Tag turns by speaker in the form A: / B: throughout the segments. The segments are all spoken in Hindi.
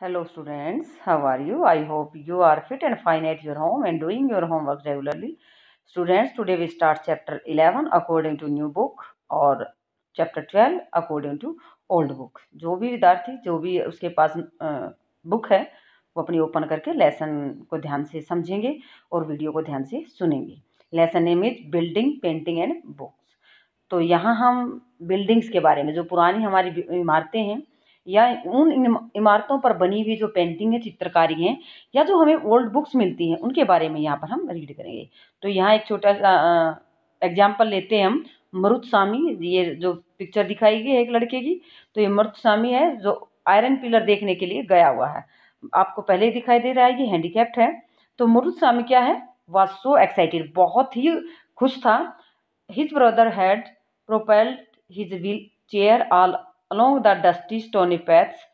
A: Hello students how are you I hope you are fit and fine at your home and doing your homework regularly students today we start chapter 11 according to new book और chapter 12 according to old book जो भी विद्यार्थी, जो भी उसके पास बुक है, वो अपनी ओपन करके लेसन को ध्यान से समझेंगे और वीडियो को ध्यान से सुनेंगे। Lesson name is building painting and books तो यहाँ हम बिल्डिंग्स के बारे में, जो पुरानी हमारी इमारतें हैं या उन इमारतों पर बनी हुई जो पेंटिंग है, चित्रकारी हैं, या जो हमें ओल्ड बुक्स मिलती हैं, उनके बारे में यहाँ पर हम रीड करेंगे। तो यहाँ एक छोटा सा एग्ज़ाम्पल लेते हैं हम। मरुत स्वामी ये जो पिक्चर दिखाई गई है एक लड़के की तो ये मरुत स्वामी है जो आयरन पिलर देखने के लिए गया हुआ है। आपको पहले ही दिखाई दे रहा है, ये हैंडीकैप्ट है। तो मरुत स्वामी क्या है? वॉज़ सो एक्साइटेड बहुत ही खुश था। His brother had propelled his wheelchair all along the dusty stony paths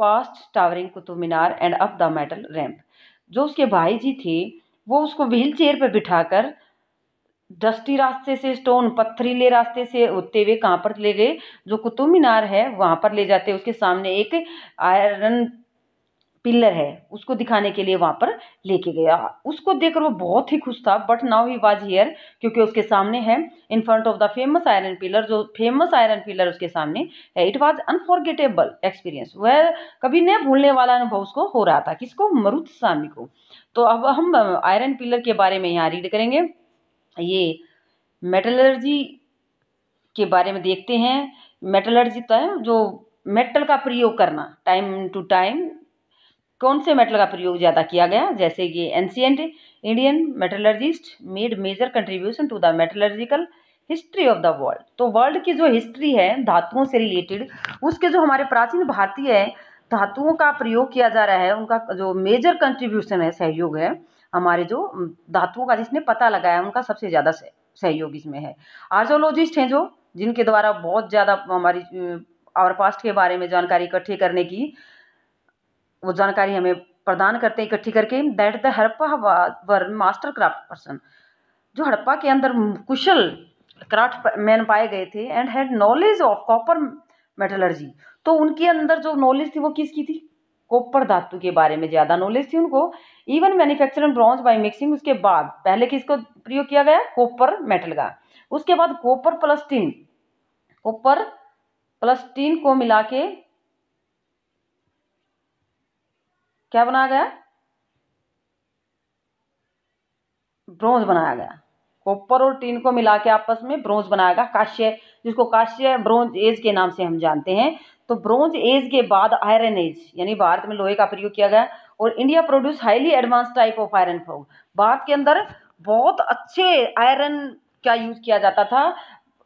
A: past towering Qutub Minar and up the metal ramp जो उसके भाई जी थे, वो उसको व्हील चेयर पर बिठाकर डस्टी रास्ते से स्टोन पत्थरीले रास्ते से होते हुए कहाँ पर ले गए? जो कुतुब मीनार है, वहाँ पर ले जाते। उसके सामने एक आयरन पिलर है, उसको दिखाने के लिए वहाँ पर लेके गया। उसको देखकर वो बहुत ही खुश था but now he was here क्योंकि उसके सामने है in front of the famous iron pillar जो फ़ेमस आयरन पिलर उसके सामने है। इट वाज अनफॉरगेटेबल एक्सपीरियंस वह कभी न भूलने वाला अनुभव उसको हो रहा था, किसको? मरुत स्वामी को। तो अब हम आयरन पिलर के बारे में यहाँ रीड करेंगे। ये मेटलर्जी के बारे में देखते हैं। मेटलर्जी तो है, जो मेटल का प्रयोग करना टाइम टू टाइम कौन से मेटल का प्रयोग ज़्यादा किया गया? जैसे कि ancient Indian metallurgist, made major contribution to the metallurgical history of the world. तो वर्ल्ड की जो हिस्ट्री है, धातुओं से रिलेटेड, उसके जो हमारे प्राचीन भारतीय धातुओं का प्रयोग किया जा रहा है, उनका जो मेजर कंट्रीब्यूशन है, सहयोग है, हमारे जो धातुओं का जिसने पता लगाया, उनका सबसे ज़्यादा सहयोग इसमें है। आर्जोलॉजिस्ट हैं जो, जिनके द्वारा बहुत ज़्यादा हमारी आवर पास्ट के बारे में जानकारी इकट्ठी करने की वो जानकारी हमें प्रदान करते हैं इकट्ठी करके। That the Harappa were master craft person जो हड़प्पा के अंदर कुशल क्राफ्ट मैन पाए गए थे and had knowledge of copper metallurgy तो उनके अंदर जो नॉलेज थी वो किसकी थी? कॉपर धातु के बारे में ज़्यादा नॉलेज थी उनको। Even manufacturing bronze by mixing उसके बाद पहले किसको प्रयोग किया गया? कॉपर मेटल का। उसके बाद copper plus tin copper plus tin को मिला के क्या बनाया गया? ब्रोंज बनाया गया। कॉपर और टीन को मिला के आपस में ब्रोंज बनाया गया। काश्य, जिसको काश्य ब्रोंज एज के नाम से हम जानते हैं। तो ब्रोंज एज के बाद आयरन एज, यानी भारत में लोहे का प्रयोग किया गया और India produce highly advance type of iron ford Bharat के अंदर बहुत अच्छे आयरन का यूज़ किया जाता था।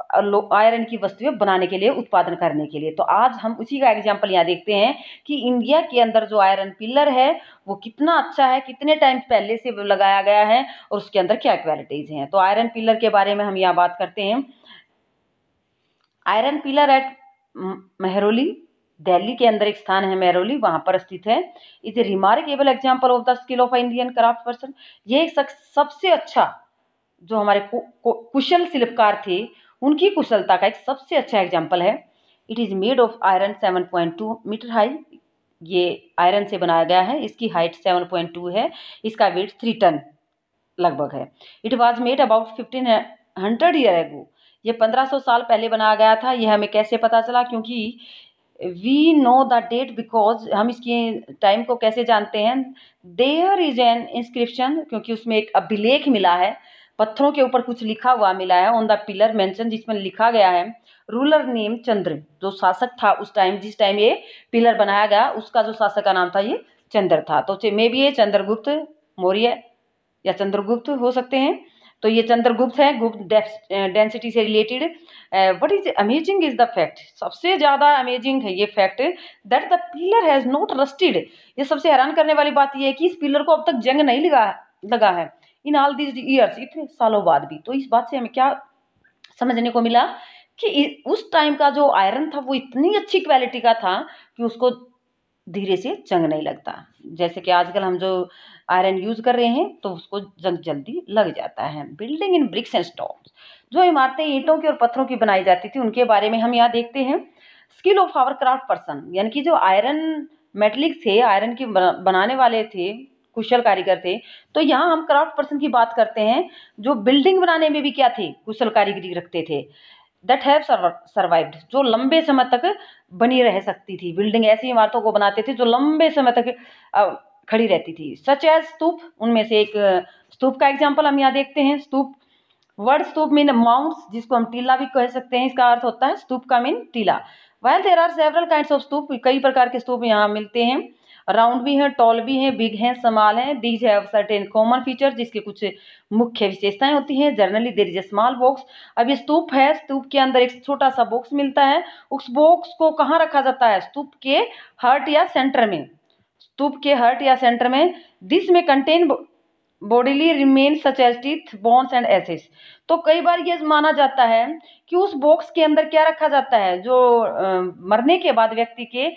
A: आयरन की वस्तुएँ बनाने के लिए, उत्पादन करने के लिए। तो आज हम उसी का एग्ज़ाम्पल यहाँ देखते हैं कि इंडिया के अंदर जो आयरन पिलर है, वो कितना अच्छा है, कितने टाइम पहले से लगाया गया है और उसके अंदर क्या क्वालिटीज हैं। तो आयरन पिलर के बारे में हम यहाँ बात करते हैं। Iron pillar at Mehrauli Delhi के अंदर एक स्थान है मेहरोली वहाँ पर स्थित है। Is a remarkable example of the skill of Indian craft person ये एक सबसे अच्छा जो हमारे कुशल शिल्पकार थे उनकी कुशलता का एक सबसे अच्छा एग्ज़ाम्पल है। It is made of iron 7.2 metre high ये आयरन से बनाया गया है। इसकी हाइट 7.2 है। इसका वेट थ्री टन लगभग है। It was made about fifteen hundred year ago ये पंद्रह सौ साल पहले बनाया गया था। यह हमें कैसे पता चला? क्योंकि we know the date because हम इसकी टाइम को कैसे जानते हैं? देयर इज़ एन इंस्क्रिप्शन क्योंकि उसमें एक अभिलेख मिला है। पत्थरों के ऊपर कुछ लिखा हुआ मिला है। ऑन द पिलर मेंशन जिसमें लिखा गया है रूलर नेम चंद्र जो शासक था उस टाइम जिस टाइम ये पिलर बनाया गया, उसका जो शासक का नाम था ये चंद्र था। तो मे भी ये चंद्रगुप्त मौर्य या चंद्रगुप्त हो सकते हैं। तो ये चंद्रगुप्त है, गुप्त डेंसिटी से related what is amazing is the fact सबसे ज़्यादा अमेजिंग है ये fact that the pillar has not rusted ये सबसे हैरान करने वाली बात ये है कि इस पिलर को अब तक जंग नहीं लगा लगा है। इन ऑल दीज ईयर्स इतने सालों बाद भी। तो इस बात से हमें क्या समझने को मिला कि उस टाइम का जो आयरन था, वो इतनी अच्छी क्वालिटी का था कि उसको धीरे से जंग नहीं लगता। जैसे कि आजकल हम जो आयरन यूज़ कर रहे हैं तो उसको जंग जल्दी लग जाता है। Building in bricks and stone जो इमारतें ईंटों की और पत्थरों की बनाई जाती थी, उनके बारे में हम यहाँ देखते हैं। Skill of our craft person यानी कि जो आयरन मेटलिक थे आयरन की बनाने वाले थे कुशल कारीगर थे तो यहाँ हम क्राफ्ट पर्सन की बात करते हैं, जो बिल्डिंग बनाने में भी क्या थे? कुशल कारीगरी रखते थे। दैट हैव सर्वाइव्ड जो लंबे समय तक बनी रह सकती थी। बिल्डिंग ऐसी इमारतों को बनाते थे, जो लंबे समय तक खड़ी रहती थी। सच एज स्तूप, उनमें से एक, स्तूप का एग्ज़ाम्पल हम यहाँ देखते हैं। Stupa word stupa mean mounds जिसको हम टीला भी कह सकते हैं। इसका अर्थ होता है, स्तूप का मीन टीला। Well there are several kind of stupa, कई प्रकार के स्तूप यहाँ मिलते हैं। राउंड भी हैं टॉल भी हैं बिग हैं समाल हैं। These have certain common feature जिसके कुछ मुख्य विशेषताएँ होती हैं। Generally there is a small box. अब ये स्तूप है स्तूप के अंदर एक छोटा सा बॉक्स मिलता है। उस बॉक्स को कहाँ रखा जाता है? स्तूप के हर्ट या सेंटर में। स्तूप के हर्ट या सेंटर में। दिस में contain bodily remain such as teeth bones and ashes. तो कई बार ये माना जाता है कि उस बॉक्स के अंदर क्या रखा जाता है? जो आ, मरने के बाद व्यक्ति के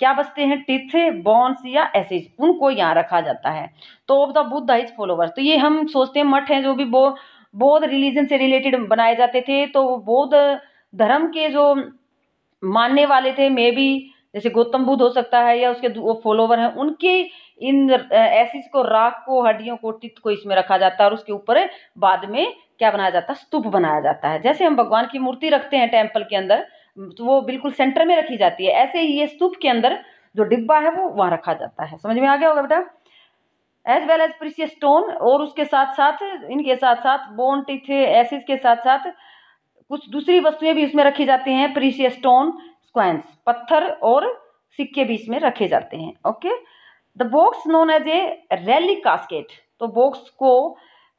A: क्या बचते हैं? टिथ बॉन्स या एसिड उनको यहाँ रखा जाता है। तो of the Buddha is followers तो ये हम सोचते हैं, मठ हैं, जो भी बौद्ध रिलीजन से रिलेटेड बनाए जाते थे तो बौद्ध धर्म के जो मानने वाले थे मे भी जैसे गौतम बुद्ध हो सकता है, या उसके वो फॉलोवर हैं, उनके इन एसिड को राख को, हड्डियों को टिथ को इसमें रखा जाता है, और उसके ऊपर बाद में क्या बनाया जाता है? स्तूप बनाया जाता है। जैसे हम भगवान की मूर्ति रखते हैं टेंपल के अंदर तो वो बिल्कुल सेंटर में रखी जाती है। ऐसे ही ये स्तूप के अंदर जो डिब्बा है, वो वहाँ रखा जाता है। समझ में आ गया होगा बेटा? As well as precious stone और उसके साथ साथ इनके साथ साथ बोन टिथ एसिस के साथ साथ कुछ दूसरी वस्तुएँ भी इसमें रखी जाती हैं। प्रीसियस स्टोन स्क्वेंस पत्थर और सिक्के भी इसमें रखे जाते हैं। Okay the box known as a relic casket तो बॉक्स को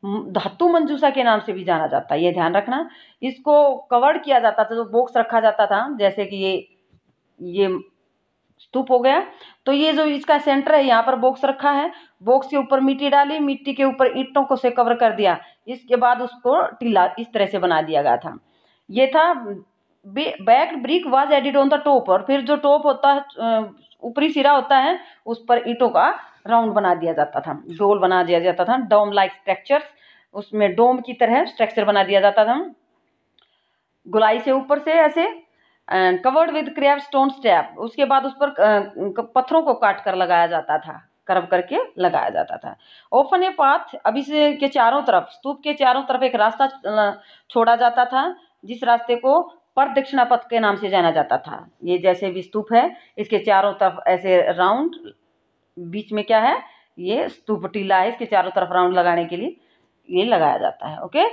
A: धातु मंजूसा के नाम से भी जाना जाता है, ये ध्यान रखना। इसको कवर्ड किया जाता था, जो बॉक्स रखा जाता था, जैसे कि ये ये स्तूप हो गया। तो ये जो इसका सेंटर है, यहाँ पर बॉक्स रखा है। बॉक्स के ऊपर मिट्टी डाली, मिट्टी के ऊपर ईंटों को से कवर कर दिया। इसके बाद उसको टीला, इस तरह से बना दिया गया था। ये था back brick was added on the top और फिर जो टॉप होता है ऊपरी सिरा होता है, उस पर ईंटों का राउंड बना दिया जाता था, डोल बना दिया जाता था, डोम लाइक स्ट्रक्चर्स, उसमें डोम की तरह स्ट्रक्चर बना दिया जाता था। गुलाई से ऊपर से ऐसे covered with crap stone step उसके बाद उस पर पत्थरों को काट कर लगाया जाता था, कर्व करके लगाया जाता था। ओपन ए पाथ अभी से के चारों तरफ़, स्तूप के चारों तरफ़ एक रास्ता छोड़ा जाता था, जिस रास्ते को पर दक्षिणा पथ के नाम से जाना जाता था। ये जैसे भी स्तूप है, इसके चारों तरफ़ ऐसे राउंड बीच में क्या है? ये स्तूप टीला है इसके चारों तरफ़ राउंड लगाने के लिए ये लगाया जाता है, okay?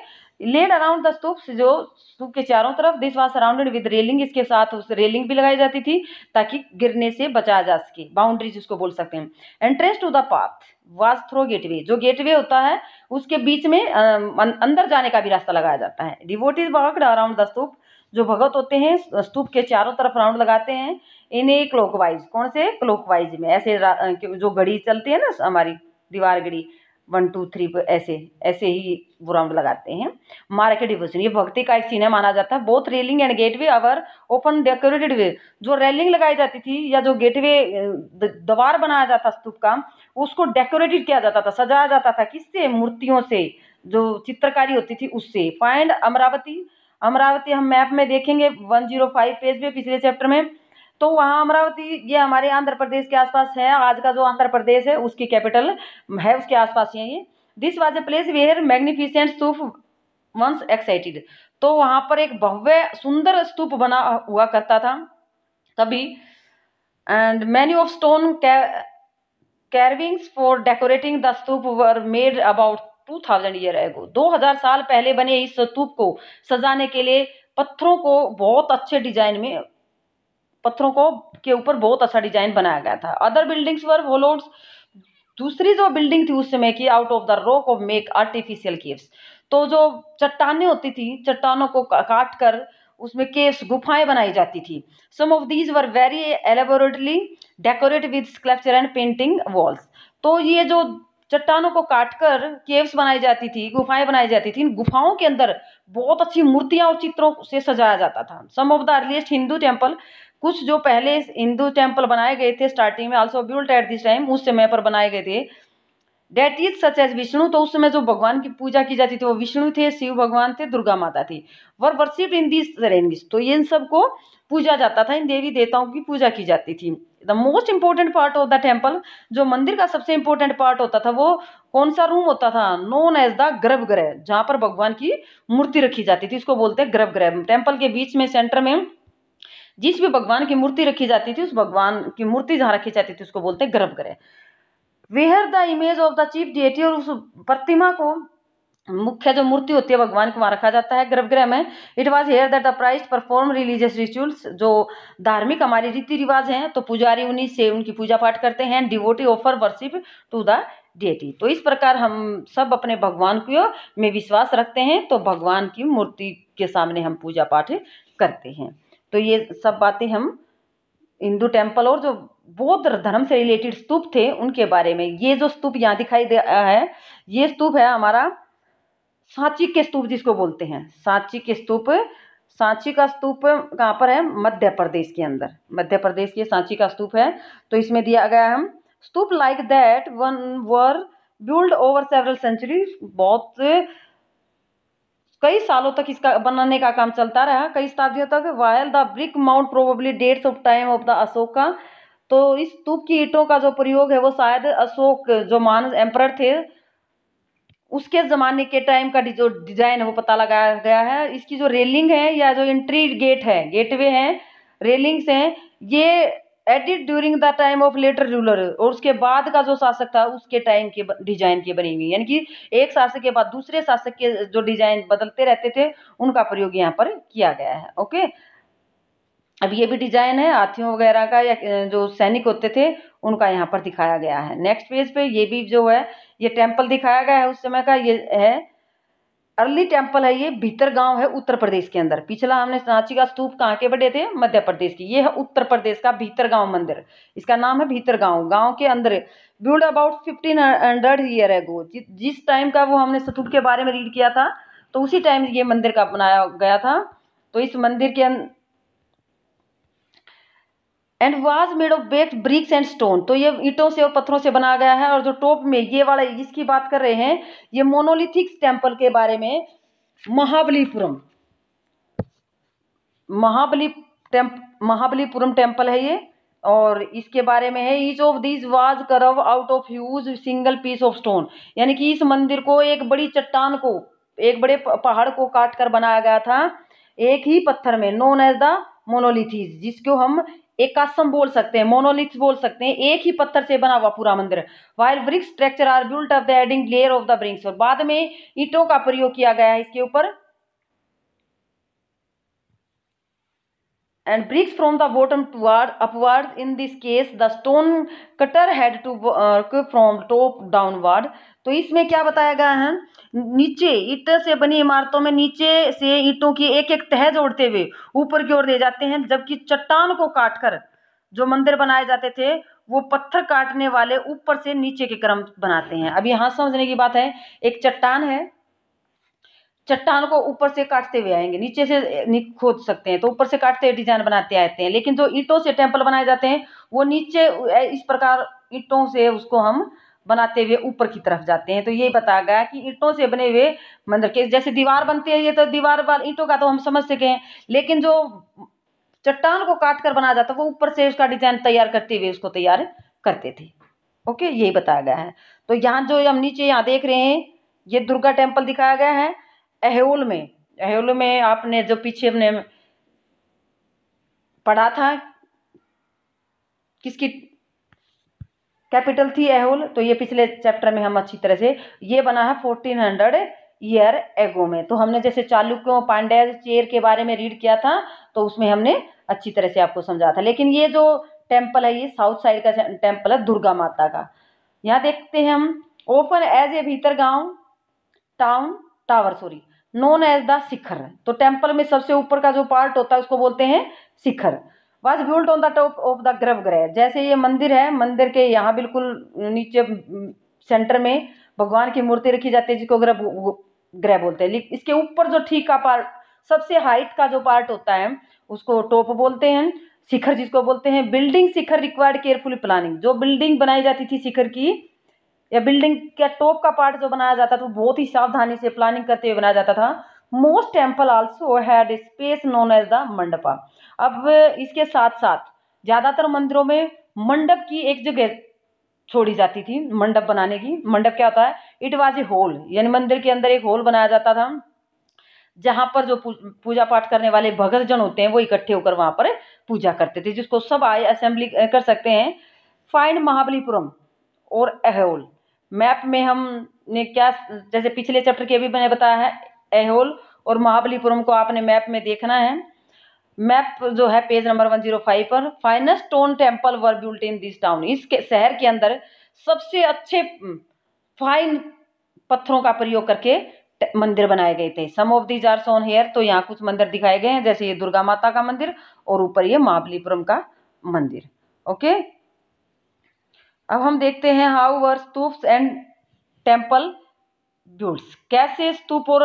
A: Laid around the stupa जो स्तूप के चारों तरफ़ this was surrounded with railing, इसके साथ उस रेलिंग भी लगाई जाती थी ताकि गिरने से बचाया जा सके बाउंड्री जिसको बोल सकते हैं। Entrance to the path was through gateway जो गेटवे होता है, उसके बीच में अंदर जाने का भी रास्ता लगाया जाता है। Devotees worked around the stupa जो भगत होते हैं, स्तूप के चारों तरफ़ राउंड लगाते हैं, इन्हें क्लॉकवाइज कौन से? क्लॉकवाइज में, ऐसे जो घड़ी चलती है ना, हमारी दीवार घड़ी वन टू थ्री ऐसे ऐसे ही वो राउंड लगाते हैं। मार्केट डिवोशन ये भक्ति का एक चिन्ह माना जाता है। Both railing and gateway were often decorated वे जो रेलिंग लगाई जाती थी, या जो गेटवे दीवार बनाया जाता स्तूप का, उसको डेकोरेटेड किया जाता था, सजाया जाता था, किससे? मूर्तियों से, जो चित्रकारी होती थी, उससे। फाइंड अमरावती अमरावती हम मैप में देखेंगे वन ज़ीरो फाइव पेज पे पिछले चैप्टर में। तो वहाँ अमरावती, ये हमारे आंध्र प्रदेश के आसपास है, आज का जो आंध्र प्रदेश है, उसकी कैपिटल है, उसके आसपास ही ये। This was a place where magnificent stupa once existed तो वहाँ पर एक भव्य, सुंदर स्तूप बना हुआ करता था तभी। And many of stone carvings for decorating the stupa were made about two thousand year ago दो हज़ार साल पहले बने इस स्तूप को। सजाने के लिए पत्थरों को बहुत अच्छे डिज़ाइन में, पत्थरों को के ऊपर बहुत अच्छा डिज़ाइन बनाया गया था। अदर बिल्डिंग्स वर होलोड्स दूसरी जो बिल्डिंग थी उस समय की out of the rock of make artificial caves तो जो चट्टाने होती थी, चट्टानों को काट कर उसमें केव्स गुफाएँ बनाई जाती थी। Some of these were very elaborately decorate with sculpture and painting walls तो ये जो चट्टानों को काटकर केव्स बनाई जाती थी, गुफाएँ बनाई जाती थी। इन गुफाओं के अंदर बहुत अच्छी मूर्तियाँ और चित्रों से सजाया जाता था। Some of the earliest Hindu temple कुछ जो पहले हिंदू टेंपल बनाए गए थे स्टार्टिंग में also built at this time उस समय पर बनाए गए थे। That is such as Vishnu तो उस समय जो भगवान की पूजा की जाती थी, वो विष्णु थे, शिव भगवान थे, दुर्गा माता थी। वर वर्शिप इन दिस रेंगिस तो इन सबको पूजा जाता था, इन देवी देवताओं की पूजा की जाती थी। The most important part of the temple जो मंदिर का सबसे इंपॉर्टेंट पार्ट होता था, वो कौन सा रूम होता था? नोन एज द गर्भगृह जहाँ पर भगवान की मूर्ति रखी जाती थी इसको बोलते हैं गर्भगृह टेंपल के बीच में सेंटर में, जिस भी भगवान की मूर्ति रखी जाती थी, उस भगवान की मूर्ति जहाँ रखी जाती थी, उसको बोलते हैं garbhagriha where the image of the chief deity और उस प्रतिमा को मुख्य जो मूर्ति होती है, भगवान को वहाँ रखा जाता है। गर्भगृह में it was here that the priest perform religious rituals जो धार्मिक हमारे रीति रिवाज हैं तो पुजारी उन्हीं से उनकी पूजा पाठ करते हैं। Devotee offer worship to the deity तो इस प्रकार हम सब अपने भगवान को में विश्वास रखते हैं तो भगवान की मूर्ति के सामने हम पूजा पाठ करते हैं। तो ये सब बातें हम हिंदू टेंपल और जो बौद्ध धर्म से रिलेटेड स्तूप थे, उनके बारे में। ये जो स्तूप यहाँ दिखाई दे रहा है, ये स्तूप है हमारा सांची के स्तूप जिसको बोलते हैं। सांची के स्तूप, सांची का स्तूप कहाँ पर है? मध्य प्रदेश के अंदर। मध्य प्रदेश के सांची का स्तूप है। तो इसमें दिया गया है stupa like that one were build over several century बहुत कई सालों तक इसका बनाने का काम चलता रहा। कई शताब्दियों तक। While the brick mound probably dates of time of the Ashoka तो इस स्तूप की ईटों का जो प्रयोग है, वो शायद अशोक, जो मान एम्पर थे, उसके ज़माने के टाइम का जो डिज़ाइन है, वो पता लगाया गया है। इसकी जो रेलिंग है या जो एंट्री गेट है, गेटवे है, रेलिंग्स हैं, ये added during the time of later ruler और उसके बाद का जो शासक था, उसके टाइम के डिज़ाइन की बनी हुई। यानी कि एक शासक के बाद दूसरे शासक के जो डिज़ाइन बदलते रहते थे, उनका प्रयोग यहाँ पर किया गया है। ओके? अब ये भी डिज़ाइन है, हाथियों वगैरह का या जो सैनिक होते थे, उनका यहाँ पर दिखाया गया है। नेक्स्ट पेज पे ये भी जो है, ये टेंपल दिखाया गया है उस समय का, ये है अर्ली टेंपल है ये, भीतर गाँव है उत्तर प्रदेश के अंदर। पिछला हमने सांची का स्तूप कहाँ के बड़े थे? मध्य प्रदेश की। ये है उत्तर प्रदेश का भीतर गाँव मंदिर। इसका नाम है भीतर गाँव। गाँव के अंदर build about fifteen hundred year ago जिस टाइम का वो हमने स्तूप के बारे में रीड किया था तो उसी टाइम ये मंदिर का बनाया गया था। तो इस मंदिर के and was made of baked bricks and stone तो ये ईटों से और पत्थरों से बनाया गया है और जो टॉप में ये वाला इसकी बात कर रहे हैं, ये मोनोलिथिक टेंपल के बारे में महाबलीपुरम। महाबली टेम्प महाबलीपुरम टेंपल है ये और इसके बारे में है each of this was carve out of huge single piece of stone यानी कि इस मंदिर को, एक बड़ी चट्टान को, एक बड़े पहाड़ को काट कर बनाया गया था, एक ही पत्थर में नोन एज द मोनोलिथीज जिसको हम एक कासम बोल सकते हैं मोनोलिथ बोल सकते हैं, एक ही पत्थर से बना हुआ पूरा मंदिर। While bricks structure are built of the adding layer of the bricks और बाद में ईटों का प्रयोग किया गया है, इसके ऊपर and bricks from the bottom toward, upwards. In this case, the stone cutter had to work from top downward. तो इसमें क्या बताया गया है? नीचे, ईट से बनी इमारतों में नीचे से ईटों की एक एक तह जोड़ते हुए ऊपर की ओर ले जाते हैं, जबकि चट्टान को काटकर जो मंदिर बनाए जाते थे, वो पत्थर काटने वाले ऊपर से नीचे के क्रम बनाते हैं। अब यहाँ समझने की बात है, एक चट्टान है चट्टान को ऊपर से काटते हुए आएँगे, नीचे से खोद सकते हैं तो ऊपर से काटते हुए डिज़ाइन बनाते आते हैं। लेकिन जो ईंटों से टेंपल बनाए जाते हैं, वो नीचे इस प्रकार ईंटों से उसको हम बनाते हुए ऊपर की तरफ़ जाते हैं। तो ये बताया गया कि ईंटों से बने हुए मंदिर के, जैसे दीवार बनती है, ये तो दीवार ईंटों का तो हम समझ सके हैं, लेकिन जो चट्टान को काट कर बनाया जाता है वो ऊपर से उसका डिज़ाइन तैयार करते हुए उसको तैयार करते थे। ओके, यही बताया गया है। तो यहाँ जो हम नीचे यहाँ देख रहे हैं, ये दुर्गा टेंपल दिखाया गया है अहूल में अहूल में आपने जो पीछे हमने पढ़ा था, किसकी कैपिटल थी एहोल तो ये पिछले चैप्टर में हम अच्छी तरह से, ये बना है फोर्टीन हंड्रेड ईयर एगो में। तो हमने जैसे चालुक्यों पांड्या चेर के बारे में रीड किया था तो उसमें हमने अच्छी तरह से आपको समझा था। लेकिन ये जो टेंपल है, ये साउथ साइड का टेंपल है, दुर्गा माता का। यहाँ देखते हैं हम open as a Bhitargaon town tower sorry known as the shikhara तो टेंपल में सबसे ऊपर का जो पार्ट होता है, उसको बोलते हैं shikhara was build on the top of the garbhagriha जैसे ये मंदिर है, मंदिर के यहाँ बिल्कुल नीचे सेंटर में भगवान की मूर्ति रखी जाती है, जिसको गर्भ ग्रह बोलते हैं। इसके ऊपर जो ठीक का पार्ट सबसे हाइट का जो पार्ट होता है, उसको टॉप बोलते हैं शिखर जिसको बोलते हैं। Building shikhara required careful planning जो बिल्डिंग बनाई जाती थी शिखर की या बिल्डिंग का टॉप का पार्ट जो बनाया जाता था, वो बहुत ही सावधानी से प्लानिंग करते हुए बनाया जाता था। Most temple also had space known as the mandapa. अब इसके साथ साथ ज़्यादातर मंदिरों में मंडप की एक जगह छोड़ी जाती थी, मंडप बनाने की। मंडप क्या होता है? इट वॉज़ ए होल यानी मंदिर के अंदर एक होल बनाया जाता था, जहाँ पर जो पूजा पाठ करने वाले भगत जन होते हैं, वो इकट्ठे होकर वहाँ पर पूजा करते थे, जिसको सब आए असेंबली कर सकते हैं। फाइंड महाबलीपुरम और एहोल मैप में हमने क्या जैसे पिछले चैप्टर के भी मैंने बताया है, एहोल और महाबलीपुरम को आपने मैप में देखना है। मैप जो है, page number one zero five पर finest stone temple were built in this town इस शहर के अंदर सबसे अच्छे फाइन पत्थरों का प्रयोग करके मंदिर बनाए गए थे। Some of these are shown here तो यहाँ कुछ मंदिर दिखाए गए हैं, जैसे ये दुर्गा माता का मंदिर और ऊपर ये महाबलीपुरम का मंदिर। ओके अब हम देखते हैं how were stupas and temple built कैसे स्तूप और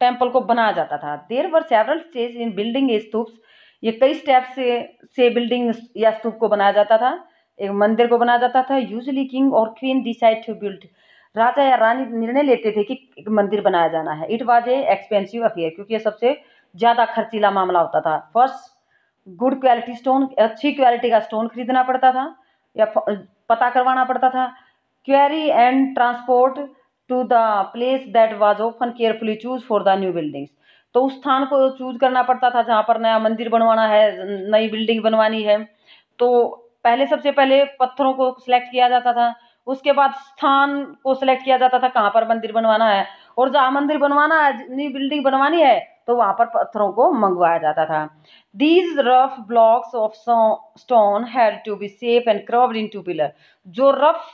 A: टेंपल को बनाया जाता था? There were several stage in building stupas ये कई स्टेप से से बिल्डिंग या स्तूप को बनाया जाता था। एक मंदिर को बनाया जाता था। यूजली किंग और क्वीन डिसाइड टू बिल्ड राजा या रानी निर्णय लेते थे कि एक मंदिर बनाया जाना है। It was a expensive affair क्योंकि ये सबसे ज़्यादा खर्चीला मामला होता था। फ़र्स्ट गुड क्वालिटी स्टोन अच्छी क्वालिटी का स्टोन खरीदना पड़ता था। या पता करवाना पड़ता था। Quarry and transport to the place that was often carefully choose for the new buildings. तो उस स्थान को चूज़ करना पड़ता था जहाँ पर नया मंदिर बनवाना है, नई बिल्डिंग बनवानी है। तो पहले सबसे पहले पत्थरों को सिलेक्ट किया जाता था। उसके बाद स्थान को सिलेक्ट किया जाता था कहाँ पर मंदिर बनवाना है। और जहाँ मंदिर बनवाना है बिल्डिंग बनवानी है तो वहाँ पर पत्थरों को मंगवाया जाता था। These rough blocks of stone had to be shaped and carved into pillar जो रफ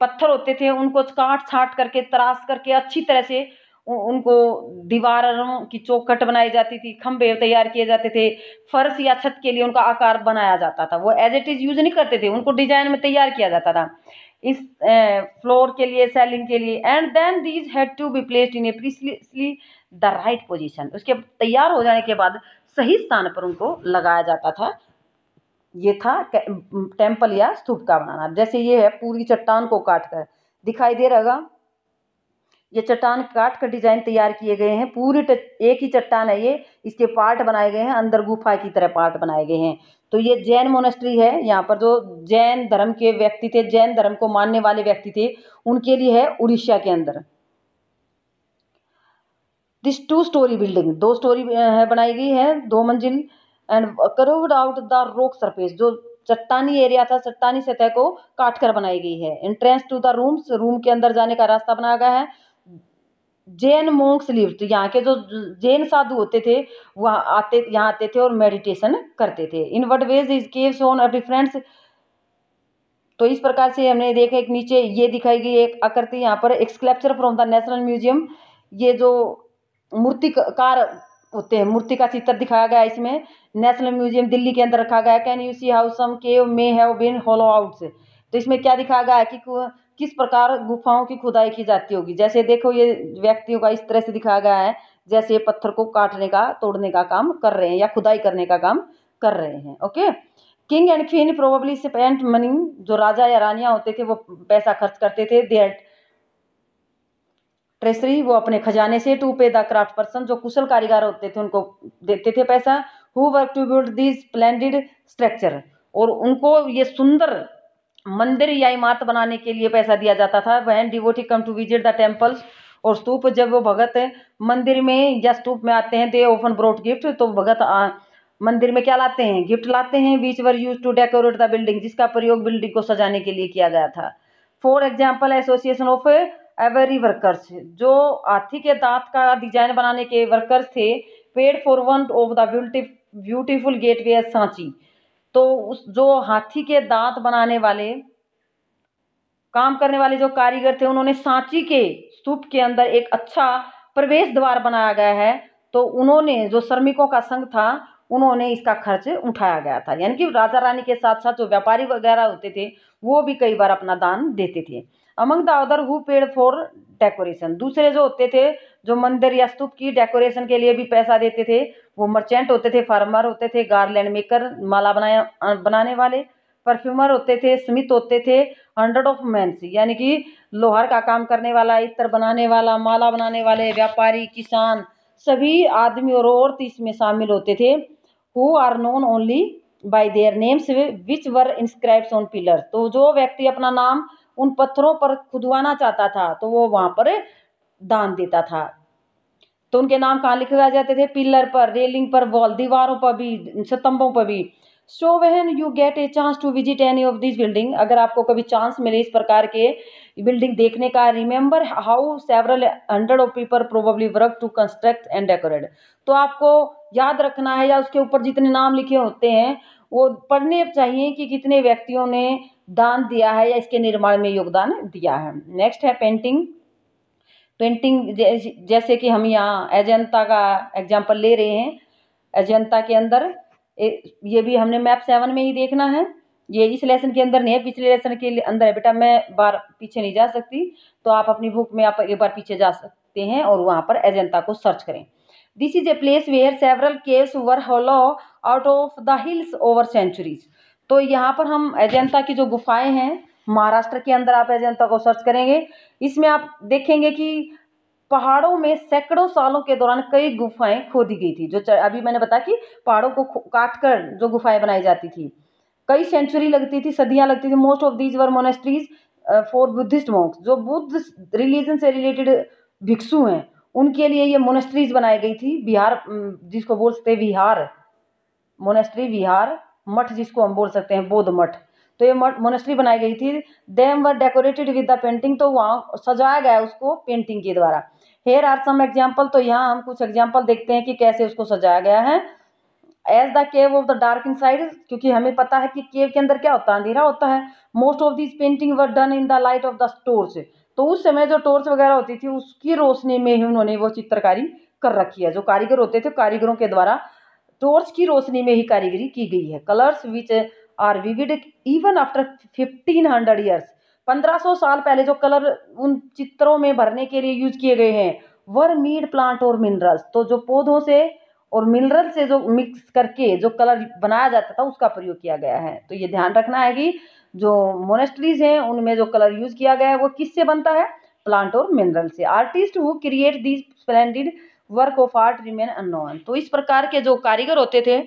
A: पत्थर होते थे, उनको काट छाट करके तराश करके, अच्छी तरह से उनको दीवारों की चौखट बनाई जाती थी, खंभे तैयार किए जाते थे, फर्श या छत के लिए उनका आकार बनाया जाता था। वो एज इट इज़ यूज़ नहीं करते थे, उनको डिज़ाइन में तैयार किया जाता था। इस फ्लोर के लिए, सेलिंग के लिए and then these had to be placed in a precisely the right position उसके तैयार हो जाने के बाद सही स्थान पर उनको लगाया जाता था। ये था टेंपल या स्तूप का बनाना। जैसे ये है, पूरी चट्टान को काट कर दिखाई दे रहा ये चट्टान काट कर डिज़ाइन तैयार किए गए हैं। पूरी एक ही चट्टान है ये। इसके पार्ट बनाए गए हैं, अंदर गुफा की तरह पार्ट बनाए गए हैं। तो ये जैन मोनेस्ट्री है। यहाँ पर जो जैन धर्म के व्यक्ति थे, जैन धर्म को मानने वाले व्यक्ति थे, उनके लिए है उड़ीसा के अंदर। दिस टू स्टोरी बिल्डिंग दो स्टोरी है, बनाई गई है, दो मंजिल। And carved out the rock surface जो चट्टानी एरिया था, चट्टानी सतह को काट कर बनाई गई है। Entrance to the rooms room के अंदर जाने का रास्ता बनाया गया है। जैन मोंक्स लिव्ड, यहाँ के जो जैन साधु होते थे वहाँ आते, यहाँ आते थे और मेडिटेशन करते थे। In what ways is caves on a difference तो इस प्रकार से हमने देखा, एक नीचे ये दिखाई गई, एक आकृति यहाँ पर, एक sculpture from the national museum ये जो मूर्तिकार होते हैं, मूर्ति का चित्र दिखाया गया इसमें। नेशनल म्यूज़ियम दिल्ली के अंदर रखा गया can you see how some cave may have been hollow outs तो इसमें क्या दिखाया गया है कि किस प्रकार गुफाओं की खुदाई की जाती होगी? जैसे देखो, ये व्यक्तियों का इस तरह से दिखाया गया है, जैसे ये पत्थर को काटने का, तोड़ने का काम कर रहे हैं या खुदाई करने का काम कर रहे हैं, okay? King and queen probably spent money, जो राजा या रानियाँ होते थे, वो पैसा खर्च करते थे। ट्रेसरी वो अपने खजाने से टू पे द क्राफ्ट पर्सन, जो कुशल कारीगर होते थे, उनको देते थे पैसा। Who work to build this splendid structure और उनको ये सुंदर मंदिर या इमारत बनाने के लिए पैसा दिया जाता था। वह devotee come to visit the temples और स्तूप जब वो भगत मंदिर में या स्तूप में आते हैं दे ओपन ब्रोड गिफ्ट तो भगत आ, मंदिर में क्या लाते हैं? गिफ्ट लाते हैं which were used to decorate the building जिसका प्रयोग बिल्डिंग को सजाने के लिए किया गया था। For example association of ivory workers जो हाथी के दांत का डिज़ाइन बनाने के वर्कर्स थे paid for one of the beauty beautiful gateway Sanchi. तो उस जो हाथी के दांत बनाने वाले, काम करने वाले जो कारीगर थे, उन्होंने सांची के स्तूप के अंदर एक अच्छा प्रवेश द्वार बनाया गया है। तो उन्होंने, जो श्रमिकों का संघ था, उन्होंने इसका खर्च उठाया गया था। यानी कि राजा रानी के साथ साथ जो व्यापारी वगैरह होते थे, वो भी कई बार अपना दान देते थे। Among the other who paid for decoration दूसरे जो होते थे, जो मंदिर या स्तूप की डेकोरेशन के लिए भी पैसा देते थे वो मर्चेंट होते थे, फार्मर होते थे गार्लैंड मेकर, माला बनाया बनाने वाले, परफ्यूमर होते थे, स्मिथ होते थे, हंड्रेड ऑफ़ मैंस यानी कि लोहार का काम करने वाला, इत्र बनाने वाला, माला बनाने वाले, व्यापारी, किसान, सभी आदमी और औरत इसमें शामिल होते थे। Who are known only by their names which were inscribes on pillar तो जो व्यक्ति अपना नाम उन पत्थरों पर खुदवाना चाहता था तो वो वहाँ पर दान देता था। तो उनके नाम कहाँ लिखे जाते थे? पिलर पर, रेलिंग पर, वॉल, दीवारों पर भी स्तंभों पर भी। So when you get a chance to visit any of this building, अगर आपको कभी चांस मिले इस प्रकार के बिल्डिंग देखने का, remember how several hundred of people probably work to construct and decorate. तो आपको याद रखना है या उसके ऊपर जितने नाम लिखे होते हैं, वो पढ़ने चाहिए कि कितने व्यक्तियों ने दान दिया है या इसके निर्माण में योगदान दिया है। नेक्स्ट है पेंटिंग। पेंटिंग जैसे कि हम यहाँ अजंता का एग्ज़ाम्पल ले रहे हैं। अजंता के अंदर ये भी हमने मैप सेवन में ही देखना है। ये इस लेसन के अंदर नहीं है, पिछले लेसन के अंदर है। बेटा, मैं बार पीछे नहीं जा सकती तो आप अपनी बुक में आप एक बार पीछे जा सकते हैं और वहाँ पर एजेंटा को सर्च करें। This is a place where several caves were hollow out of the hills over centuries तो यहाँ पर हम एजेंटा की जो गुफाएँ हैं महाराष्ट्र के अंदर आप एजेंटा को सर्च करेंगे। इसमें आप देखेंगे कि पहाड़ों में सैकड़ों सालों के दौरान कई गुफाएँ खोदी गई थी, जो अभी मैंने बताया कि पहाड़ों को काट कर जो गुफाएँ बनाई जाती थी। कई सेंचुरी लगती थी, सदियाँ लगती थी most of these were monasteries for Buddhist monks जो बुद्ध रिलीजन से रिलेटेड भिक्षु हैं। उनके लिए ये मोनेस्ट्रीज बनाई गई थी, बिहार जिसको बोल सकते हैं विहार। मोनेस्ट्री विहार, मठ जिसको हम बोल सकते हैं, बौद्ध मठ। तो ये मोनेस्ट्री बनाई गई थी। Them were decorated with the painting तो वहाँ सजाया गया उसको पेंटिंग के द्वारा। हेयर आर सम एग्ज़ाम्पल तो यहाँ हम कुछ एग्ज़ाम्पल देखते हैं कि कैसे उसको सजाया गया है। As the cave of the dark inside क्योंकि हमें पता है कि केव के अंदर क्या होता है, अंधेरा होता है। Most of this painting were done in the light of the torch तो उस समय जो टोर्च वगैरह होती थी, उसकी रोशनी में ही उन्होंने वो चित्रकारी कर रखी है। जो कारीगर होते थे, कारीगरों के द्वारा टोर्च की रोशनी में ही कारीगरी की गई है। Colours which are vivid even after fifteen hundred years पंद्रह सौ साल पहले जो कलर उन चित्रों में भरने के लिए यूज़ किए गए हैं वर मीड प्लांट और मिनरल्स तो जो पौधों से और मिनरल से जो मिक्स करके जो कलर बनाया जाता था, उसका प्रयोग किया गया है। तो ये ध्यान रखना है कि जो मोनेस्ट्रीज हैं, उनमें जो कलर यूज़ किया गया है, वो किससे बनता है? प्लांट और मिनरल से। Artist who create these splendid work of art remain unknown तो इस प्रकार के जो कारीगर होते थे,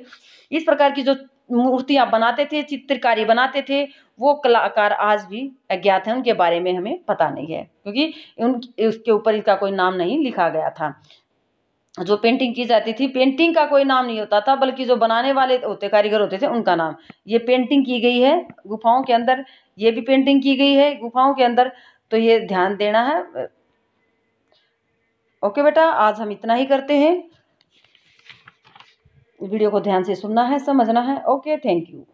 A: इस प्रकार की जो मूर्तियाँ बनाते थे, चित्रकारी बनाते थे, वो कलाकार आज भी अज्ञात हैं, उनके बारे में हमें पता नहीं है, क्योंकि उन, उसके ऊपर इसका कोई नाम नहीं लिखा गया था। जो पेंटिंग की जाती थी पेंटिंग का कोई नाम नहीं होता था, बल्कि जो बनाने वाले होते, कारीगर होते थे, उनका नाम। ये पेंटिंग की गई है गुफाओं के अंदर, ये भी पेंटिंग की गई है गुफाओं के अंदर तो ये ध्यान देना है। ओके बेटा, आज हम इतना ही करते हैं। वीडियो को ध्यान से सुनना है समझना है। Okay thank you.